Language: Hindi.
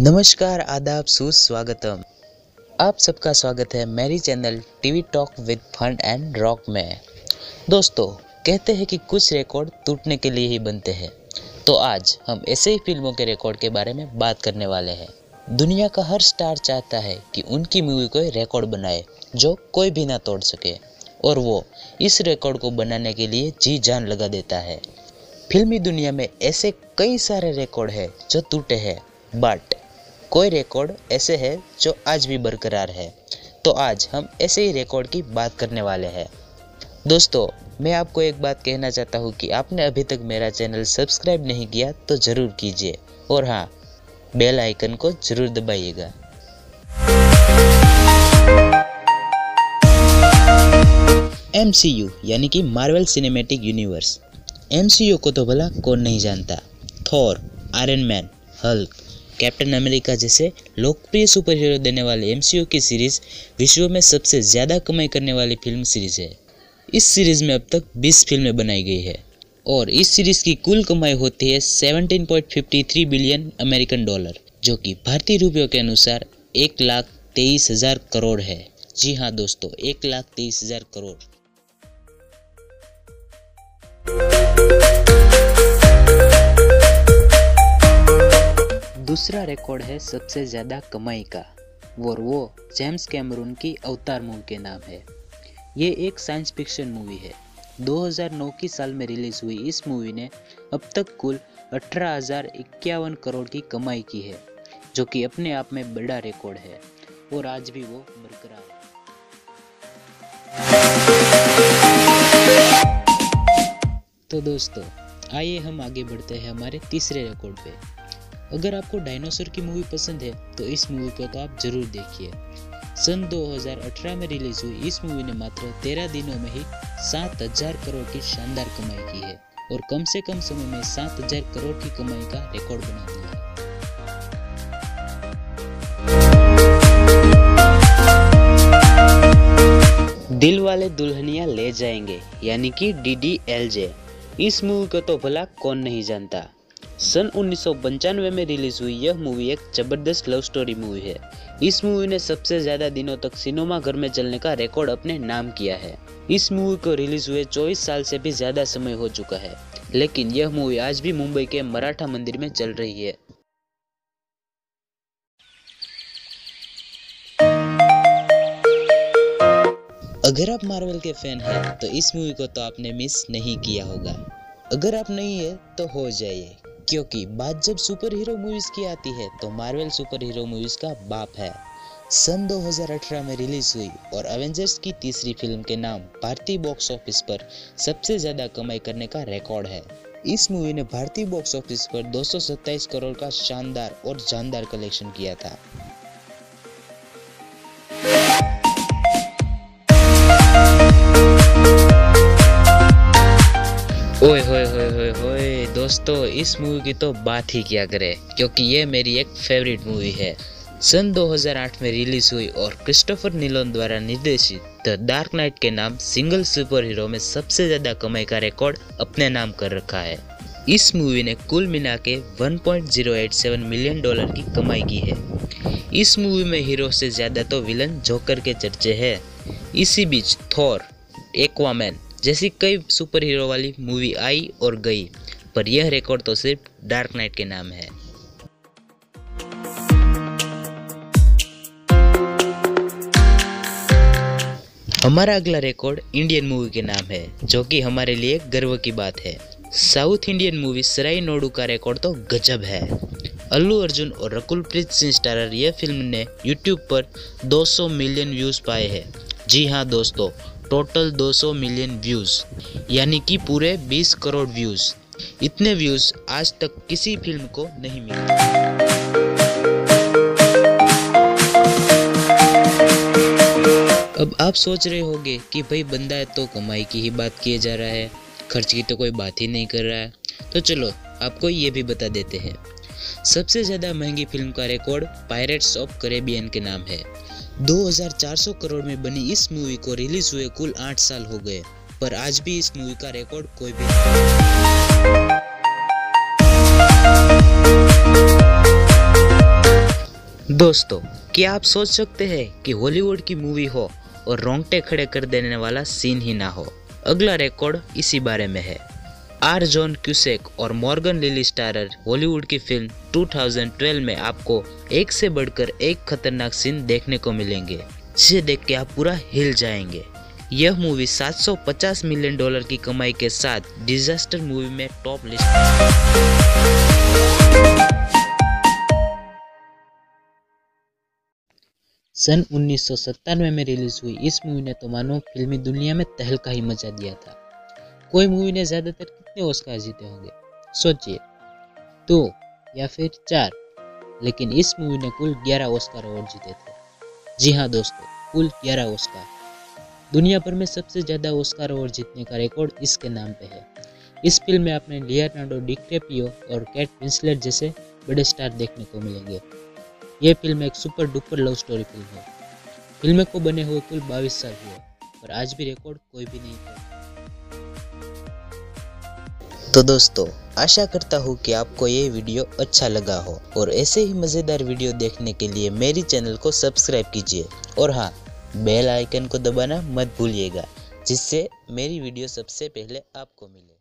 नमस्कार, आदाब, सुस्वागतम। आप सबका स्वागत है मेरी channel TV talk with fun and rock में। दोस्तों, कहते हैं कि कुछ रिकॉर्ड टूटने के लिए ही बनते हैं। तो आज हम ऐसे ही फ़िल्मों के रिकॉर्ड के बारे में बात करने वाले हैं। दुनिया का हर स्टार चाहता है कि उनकी मूवी को रिकॉर्ड बनाए, जो कोई भी ना तोड़ सके। और वो इस रिकॉर्ड को बनाने के लिए जी जान लगा देता है। फिल्मी दुनिया में ऐसे कई सारे रिकॉर्ड है जो टूटे हैं बट कोई रिकॉर्ड ऐसे है जो आज भी बरकरार है। तो आज हम ऐसे ही रिकॉर्ड की बात करने वाले हैं। दोस्तों, मैं आपको एक बात कहना चाहता हूँ कि आपने अभी तक मेरा चैनल सब्सक्राइब नहीं किया तो ज़रूर कीजिए। और हाँ बेल आइकन को ज़रूर दबाइएगा। एम यानी कि मार्वल सिनेमेटिक यूनिवर्स एम को तो भला कौन नहीं जानता। Thor Iron Man Hulk Captain America जैसे लोकप्रिय सुपर हीरो देने वाले एम की सीरीज़ विश्व में सबसे ज़्यादा कमाई करने वाली फ़िल्म सीरीज़ है। इस सीरीज़ में अब तक 20 फ़िल्में बनाई गई है और इस सीरीज़ की कुल कमाई होती है 17.53 बिलियन अमेरिकन डॉलर जो कि भारतीय रुपयों के अनुसार एक लाख तेईस हज़ार करोड़ है। जी हाँ दोस्तों, एक लाख तेईस हज़ार करोड़। दूसरा रिकॉर्ड है सबसे ज़्यादा कमाई का। और वो जेम्स कैमरून की अवतार मूवी के नाम है। ये एक साइंस फिक्शन मूवी है। 2009 की साल में रिलीज़ हुई इस मूवी ने अब तक कुल अठारह करोड़ की कमाई की है, जो कि अपने आप में बड़ा रिकॉर्ड है। और आज भी वो बरकरार है। तो दोस्तों, आइए हम आगे बढ़ते हैं हमारे तीसरे रिकॉर्ड पे। अगर आपको डायनासोर की मूवी पसंद है तो इस मूवी को तो आप ज़रूर देखिए। सन 2018 में रिलीज़ हुई इस मूवी ने मात्र 13 दिनों में ही 7000 करोड़ की शानदार कमाई की है और कम से कम समय में 7000 करोड़ की कमाई का रिकॉर्ड बना दिया है। दिल वाले दुल्हनिया ले जाएँगे, यानी कि डी डी एल जे इस मूवी को तो भला कौन नहीं जानता। सन उन्नीस सौ पंचानवे में रिलीज़ हुई यह मूवी एक ज़बरदस्त लव स्टोरी मूवी है। इस मूवी ने सबसे ज़्यादा दिनों तक सिनेमा घर में चलने का रिकॉर्ड अपने नाम किया है। इस मूवी को रिलीज़ हुए 24 साल से भी ज़्यादा समय हो चुका है, लेकिन यह मूवी आज भी मुंबई के मराठा मंदिर में चल रही है। अगर आप मार्वल के फ़ैन हैं तो इस मूवी को तो आपने मिस नहीं किया होगा। अगर आप नहीं है तो हो जाइए। क्योंकि बात जब सुपर हीरो मूवीज़ की आती है तो मार्वल सुपर हीरो मूवीज़ का बाप है। सन 2018 में रिलीज़ हुई और अवेंजर्स की तीसरी फ़िल्म के नाम भारतीय बॉक्स ऑफ़िस पर सबसे ज़्यादा कमाई करने का रिकॉर्ड है। इस मूवी ने भारतीय बॉक्स ऑफ़िस पर 227 करोड़ का शानदार और जानदार कलेक्शन किया था। ओए, होए होए होए होए, दोस्तों, इस मूवी की तो बात ही क्या करें, क्योंकि ये मेरी एक फेवरेट मूवी है। सन 2008 में रिलीज़ हुई और क्रिस्टोफर नीलोन द्वारा निर्देशित द डार्क नाइट के नाम सिंगल सुपर हीरो में सबसे ज़्यादा कमाई का रिकॉर्ड अपने नाम कर रखा है। इस मूवी ने कुल मिला के 1.087 मिलियन डॉलर की कमाई की है। इस मूवी में हीरो से ज़्यादा तो विलन जोकर के चर्चे हैं। इसी बीच थॉर एक्वामैन जैसी कई सुपर हीरो वाली मूवी आई और गई, पर यह रिकॉर्ड तो सिर्फ़ डार्क नाइट के नाम है। हमारा अगला रिकॉर्ड इंडियन मूवी के नाम है, जो कि हमारे लिए गर्व की बात है। South Indian movie Sarrainodu का रिकॉर्ड तो गजब है। अल्लू अर्जुन और रकुल प्रीत सिंह स्टारर यह फ़िल्म ने यूट्यूब पर 200 मिलियन व्यूज़ पाए हैं। जी हाँ दोस्तों टोटल 200 मिलियन व्यूज़, यानी कि पूरे 20 करोड़ व्यूज़। इतने व्यूज़ आज तक किसी फ़िल्म को नहीं मिले। अब आप सोच रहे होंगे कि भाई बंदा है तो कमाई की ही बात किए जा रहा है, खर्च की तो कोई बात ही नहीं कर रहा है। तो चलो, आपको ये भी बता देते हैं। सबसे ज़्यादा महँगी फ़िल्म का रिकॉर्ड पायरेट्स ऑफ़ करेबियन के नाम है। 2400 करोड़ में बनी इस मूवी को रिलीज़ हुए कुल आठ साल हो गए, पर आज भी इस मूवी का रिकॉर्ड कोई भी नहीं दोस्तों, क्या आप सोच सकते हैं कि हॉलीवुड की मूवी हो और रोंगटे खड़े कर देने वाला सीन ही ना हो? अगला रिकॉर्ड इसी बारे में है। आर जॉन क्यूसेक और मॉर्गन लिली स्टारर हॉलीवुड की फ़िल्म 2012 में आपको एक से बढ़कर एक खतरनाक सीन देखने को मिलेंगे, जिसे देख के आप पूरा हिल जाएँगे। यह मूवी 750 मिलियन डॉलर की कमाई के साथ डिजास्टर मूवी में टॉप लिस्ट सन उन्नीस सत्तानवे में रिलीज़ हुई। इस मूवी ने तो मानो फिल्मी दुनिया में तहलका ही मचा दिया था। कोई मूवी ने ज़्यादातर कितने ऑस्कार जीते होंगे? सोचिए। दो या फिर चार। लेकिन इस मूवी ने कुल 11 ऑस्कार अवार्ड जीते थे। जी हाँ दोस्तों, कुल 11 ऑस्कार दुनिया भर में सबसे ज़्यादा ऑस्कार अवार्ड जीतने का रिकॉर्ड इसके नाम पे है। इस फ़िल्म में आपने लियोनार्डो डिक्रेपियो और कैट विंसलेट जैसे बड़े स्टार देखने को मिलेंगे। ये फ़िल्म एक super duper love story film है। फ़िल्म को बने हुए कुल बाईस साल हुए और आज भी रिकॉर्ड कोई भी नहीं है। तो दोस्तों, आशा करता हूँ कि आपको ये वीडियो अच्छा लगा हो। और ऐसे ही मज़ेदार वीडियो देखने के लिए मेरी चैनल को सब्सक्राइब कीजिए। और हाँ बेल आइकन को दबाना मत भूलिएगा, जिससे मेरी वीडियो सबसे पहले आपको मिले।